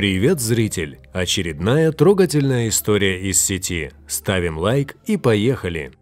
Привет, зритель! Очередная трогательная история из сети. Ставим лайк и поехали!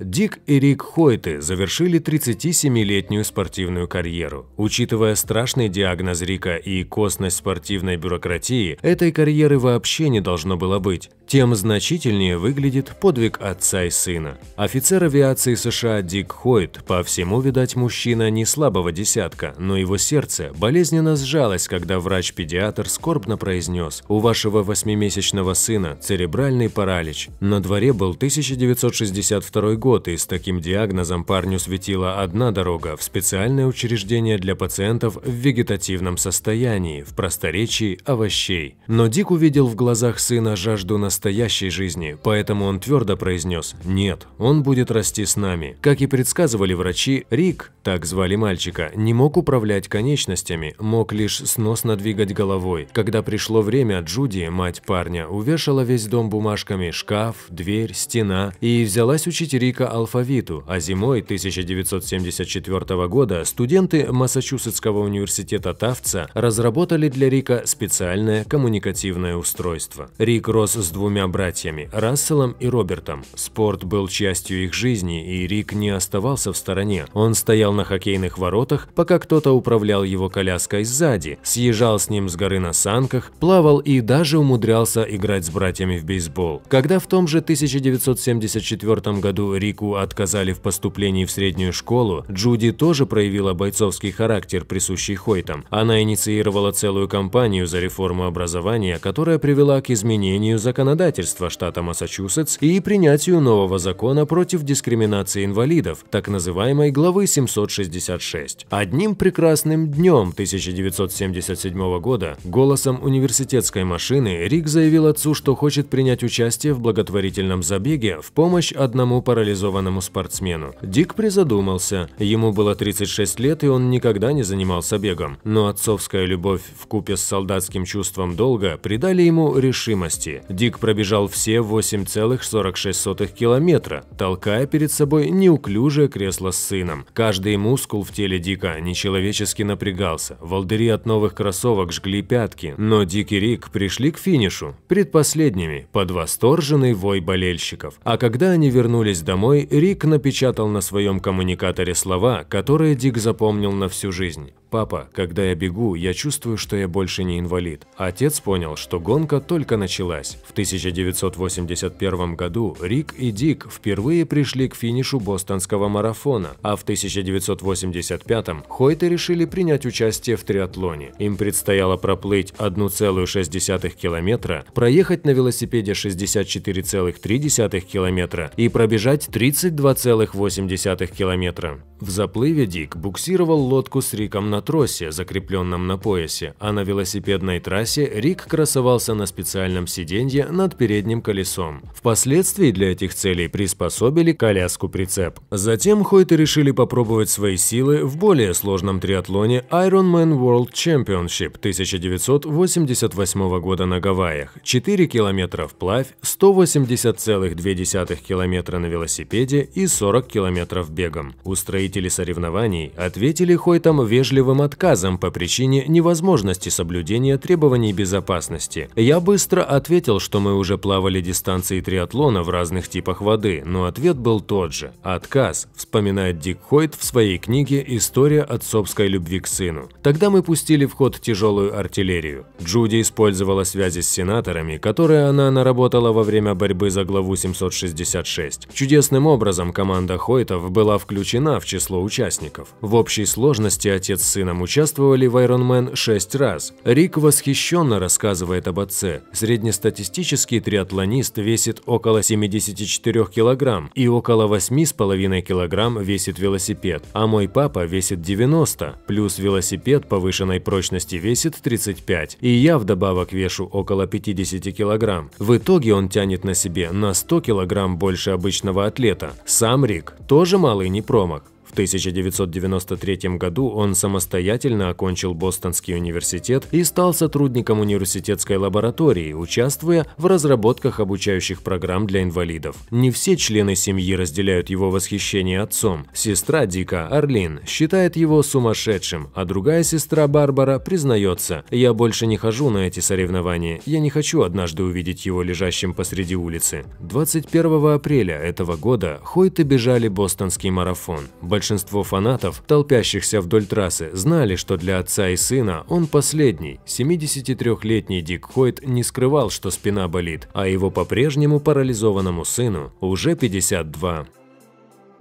Дик и Рик Хойты завершили 37-летнюю спортивную карьеру. Учитывая страшный диагноз Рика и косность спортивной бюрократии, этой карьеры вообще не должно было быть тем значительнее выглядит подвиг отца и сына. Офицер авиации США Дик Хойт, по всему, видать, мужчина не слабого десятка, но его сердце болезненно сжалось, когда врач-педиатр скорбно произнес «У вашего восьмимесячного сына церебральный паралич». На дворе был 1962 год, и с таким диагнозом парню светила одна дорога в специальное учреждение для пациентов в вегетативном состоянии, в просторечии овощей. Но Дик увидел в глазах сына жажду на настоящей жизни, поэтому он твердо произнес «нет, он будет расти с нами». Как и предсказывали врачи, Рик, так звали мальчика, не мог управлять конечностями, мог лишь сносно двигать головой. Когда пришло время, Джуди, мать парня, увешала весь дом бумажками, шкаф, дверь, стена и взялась учить Рика алфавиту, а зимой 1974 года студенты Массачусетского университета Тафтса разработали для Рика специальное коммуникативное устройство. Рик рос с двумя братьями, Расселом и Робертом. Спорт был частью их жизни, и Рик не оставался в стороне. Он стоял на хоккейных воротах, пока кто-то управлял его коляской сзади, съезжал с ним с горы на санках, плавал и даже умудрялся играть с братьями в бейсбол. Когда в том же 1974 году Рику отказали в поступлении в среднюю школу, Джуди тоже проявила бойцовский характер, присущий Хойтам. Она инициировала целую кампанию за реформу образования, которая привела к изменению законодательства штата Массачусетс и принятию нового закона против дискриминации инвалидов, так называемой главы 766. Одним прекрасным днем 1977 года голосом университетской машины Рик заявил отцу, что хочет принять участие в благотворительном забеге в помощь одному парализованному спортсмену. Дик призадумался. Ему было 36 лет, и он никогда не занимался бегом. Но отцовская любовь в купе с солдатским чувством долга придали ему решимости. Дик пробежал все 8,46 километра, толкая перед собой неуклюжее кресло с сыном. Каждый мускул в теле Дика нечеловечески напрягался, волдыри от новых кроссовок жгли пятки, но Дик и Рик пришли к финишу, предпоследними, под восторженный вой болельщиков. А когда они вернулись домой, Рик напечатал на своем коммуникаторе слова, которые Дик запомнил на всю жизнь. «Папа, когда я бегу, я чувствую, что я больше не инвалид». Отец понял, что гонка только началась. В 1981 году Рик и Дик впервые пришли к финишу бостонского марафона, а в 1985 Хойты решили принять участие в триатлоне. Им предстояло проплыть 1,6 километра, проехать на велосипеде 64,3 километра и пробежать 32,8 километра. В заплыве Дик буксировал лодку с Риком на тросе, закрепленном на поясе, а на велосипедной трассе Рик красовался на специальном сиденье над передним колесом. Впоследствии для этих целей приспособили коляску-прицеп. Затем Хойты решили попробовать свои силы в более сложном триатлоне Ironman World Championship 1988 года на Гавайях. 4 километра вплавь, 180,2 километра на велосипеде и 40 километров бегом. Устроители соревнований ответили Хойтам вежливым отказом по причине невозможности соблюдения требований безопасности. Я быстро ответил, что мы уже плавали дистанции триатлона в разных типах воды, но ответ был тот же – отказ, вспоминает Дик Хойт в своей книге «История отцовской любви к сыну». Тогда мы пустили в ход тяжелую артиллерию. Джуди использовала связи с сенаторами, которые она наработала во время борьбы за главу 766. Чудесным образом команда Хойтов была включена в число участников. В общей сложности отец с сыном участвовали в Ironman 6 раз. Рик восхищенно рассказывает об отце. Среднестатистический триатлонист весит около 74 килограмм и около 8,5 килограмм весит велосипед, а мой папа весит 90, плюс велосипед повышенной прочности весит 35, и я вдобавок вешу около 50 килограмм. В итоге он тянет на себе на 100 килограмм больше обычного атлета. Сам Рик тоже малый не промах. 1993 году он самостоятельно окончил Бостонский университет и стал сотрудником университетской лаборатории, участвуя в разработках обучающих программ для инвалидов. Не все члены семьи разделяют его восхищение отцом. Сестра Дика, Арлин, считает его сумасшедшим, а другая сестра Барбара признается, «Я больше не хожу на эти соревнования, я не хочу однажды увидеть его лежащим посреди улицы». 21 апреля этого года Хойты бежали бостонский марафон. Большинство фанатов, толпящихся вдоль трассы, знали, что для отца и сына он последний. 73-летний Дик Хойт не скрывал, что спина болит, а его по-прежнему парализованному сыну уже 52.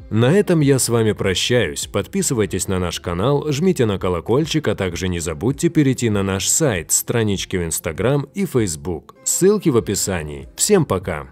На этом я с вами прощаюсь. Подписывайтесь на наш канал, жмите на колокольчик, а также не забудьте перейти на наш сайт, странички в Instagram и Facebook. Ссылки в описании. Всем пока!